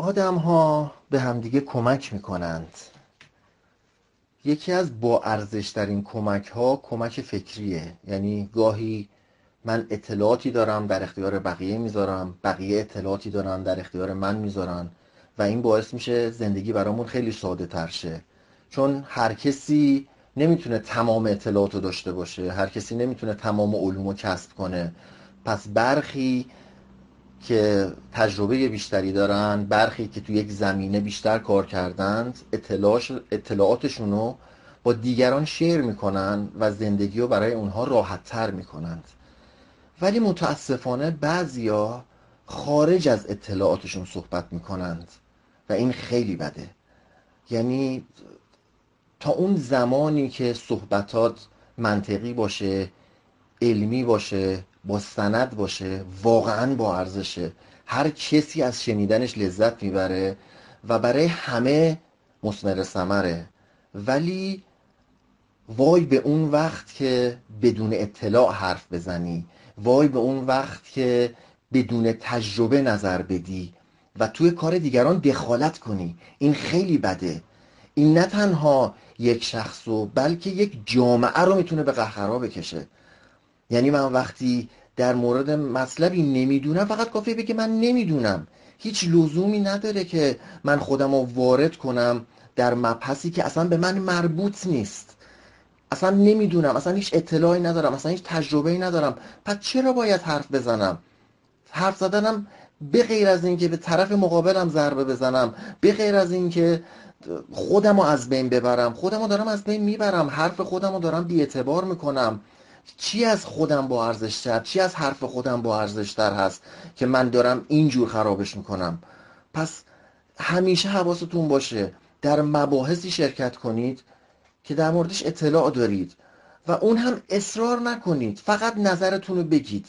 آدم ها به همدیگه کمک می‌کنند. یکی از با ارزشترین کمک ها کمک فکریه. یعنی گاهی من اطلاعاتی دارم در اختیار بقیه می‌ذارم. بقیه اطلاعاتی دارن در اختیار من می‌ذارن. و این باعث میشه زندگی برامون خیلی ساده تر شه. چون هر کسی نمی‌تونه تمام اطلاعات داشته باشه. هر کسی نمی‌تونه تمام علوم رو کسب کنه. پس برخی که تجربه بیشتری دارن برخی که تو یک زمینه بیشتر کار کردند اطلاعاتشون رو با دیگران شیر می‌کنن و زندگی رو برای اونها راحت تر می‌کنند. ولی متاسفانه بعضیا خارج از اطلاعاتشون صحبت می‌کنند و این خیلی بده. یعنی تا اون زمانی که صحبتات منطقی باشه علمی باشه با سند باشه واقعا با ارزشه. هر کسی از شنیدنش لذت می‌بره و برای همه مسمر سمره ولی وای به اون وقت که بدون اطلاع حرف بزنی. وای به اون وقت که بدون تجربه نظر بدی و توی کار دیگران دخالت کنی. این خیلی بده. این نه تنها یک شخص و بلکه یک جامعه رو می‌تونه به قهقرا بکشه. یعنی من وقتی در مورد مطلبی نمی‌دونم فقط کافیه بگه من نمی‌دونم. هیچ لزومی نداره که من خودم رو وارد کنم در مبحثی که اصلا به من مربوط نیست. اصلا نمی‌دونم اصلا هیچ اطلاعی ندارم اصلا هیچ تجربه بندارم ندارم. پس چرا باید حرف بزنم؟ حرف زدنم به غیر از اینکه به طرف مقابلم ضربه بزنم به غیر از اینکه خودم رو از بین ببرم. خودم رو دارم از بین می‌برم حرف خودم رو دارم بیاعتبار می‌کنم. چی از خودم با ارزشتر چی از حرف خودم با ارزشتر هست که من دارم اینجور خرابش می‌کنم؟ پس همیشه حواستون باشه در مباحثی شرکت کنید که در موردش اطلاع دارید و اون هم اصرار نکنید فقط نظرتون رو بگید.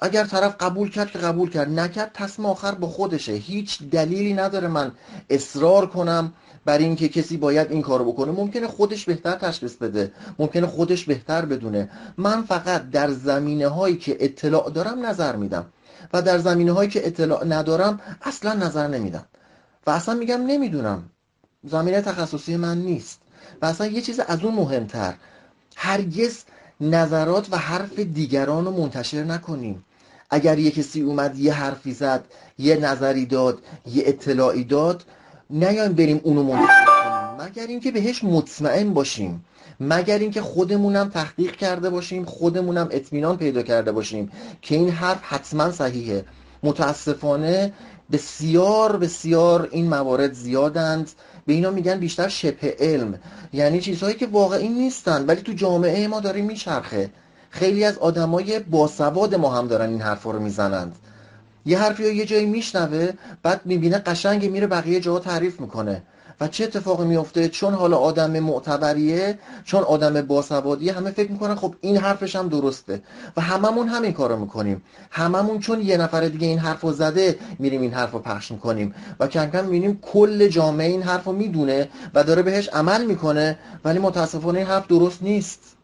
اگر طرف قبول کرد که قبول کرد نکرد تصمیم آخر با خودشه. هیچ دلیلی نداره من اصرار کنم بر اینکه کسی باید این کارو بکنه. ممکنه خودش بهتر تشخیص بده. ممکنه خودش بهتر بدونه. من فقط در زمینه هایی که اطلاع دارم نظر میدم. و در زمینه هایی که اطلاع ندارم اصلا نظر نمیدم. و اصلا میگم نمی‌دونم. زمینه تخصصی من نیست. و اصلا یه چیز از اون مهمتر. هرگز نظرات و حرف دیگران رو منتشر نکنیم. اگر یه کسی اومد یه حرفی زد یه نظری داد یه اطلاعی داد نیایم بریم اونو منتشر کنیم. مگر اینکه بهش مطمئن باشیم. مگر اینکه خودمونم تحقیق کرده باشیم خودمونم اطمینان پیدا کرده باشیم که این حرف حتما صحیحه. متاسفانه بسیار بسیار این موارد زیادند. به اینا میگن بیشتر شبه علم. یعنی چیزهایی که واقعی نیستن ولی تو جامعه ما داره میچرخه. خیلی از آدمای باسواد ما هم دارن این حرفا رو می‌زنند. یه حرفی رو یه جایی میشنوه بعد می‌بینه قشنگ میره بقیه جاها تعریف می‌کنه. و چه اتفاقی میفته چون حالا آدم معتبریه چون آدم باسوادیه همه فکر می‌کنن خب این حرفش هم درسته. و هممون همین کارو می‌کنیم. هممون چون یه نفر دیگه این حرفو زده میریم این حرفو پخش می‌کنیم. و کم کم می‌بینیم کل جامعه این حرفو می‌دونه و داره بهش عمل می‌کنه ولی متاسفانه این حرف درست نیست.